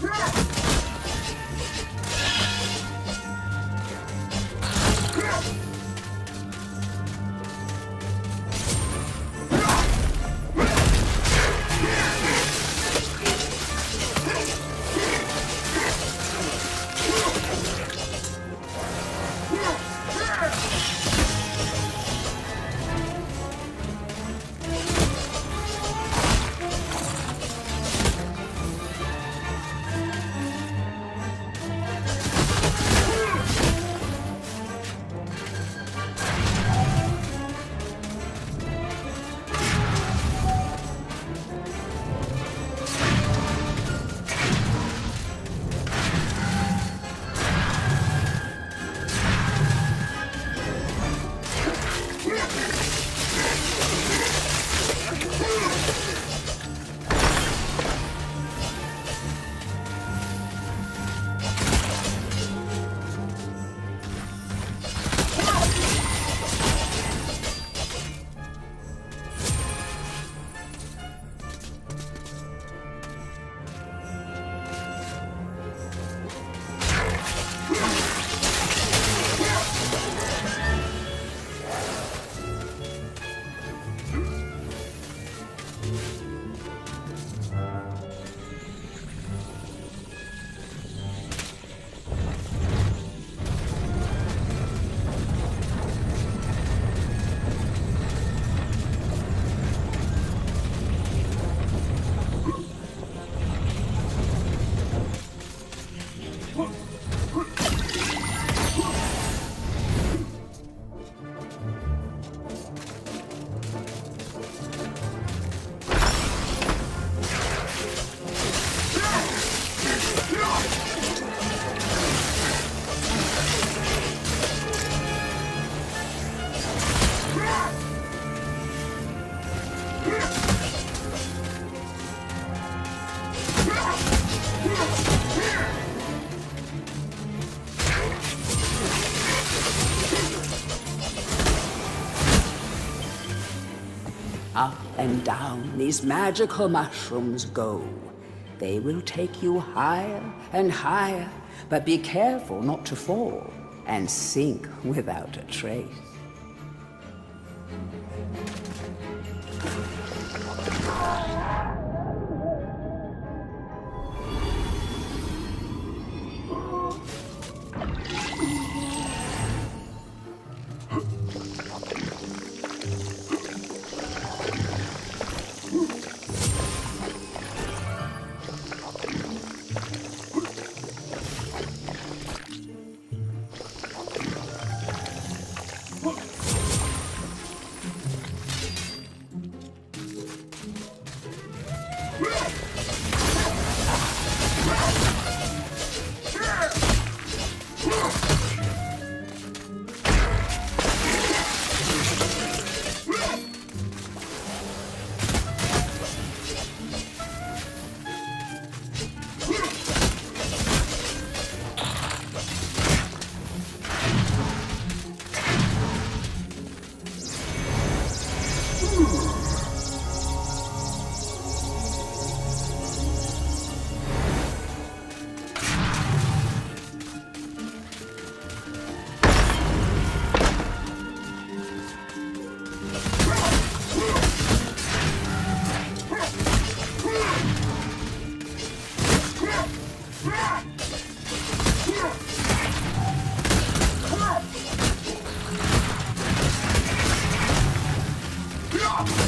Crap! Down these magical mushrooms go. They will take you higher and higher, but be careful not to fall and sink without a trace. off.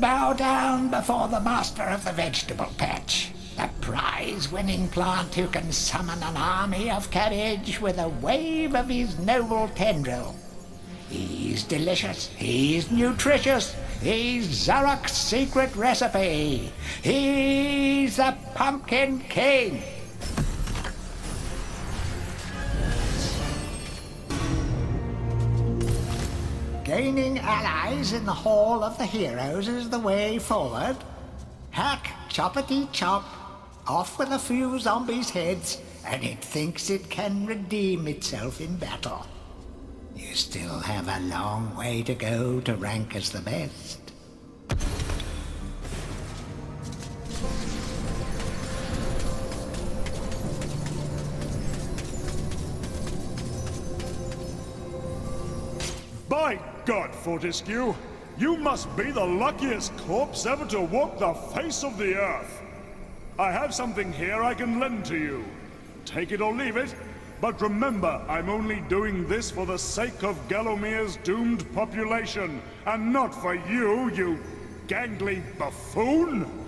Bow down before the master of the vegetable patch. The prize-winning plant who can summon an army of cabbage with a wave of his noble tendril. He's delicious. He's nutritious. He's Zarok's secret recipe. He's the Pumpkin King. Gaining allies in the Hall of the Heroes is the way forward. Hack, choppity chop, off with a few zombies' heads, and it thinks it can redeem itself in battle. You still have a long way to go to rank as the best. By God, Fortesque, you must be the luckiest corpse ever to walk the face of the earth. I have something here I can lend to you. Take it or leave it, but remember, I'm only doing this for the sake of Gallowmere's doomed population, and not for you, you gangly buffoon!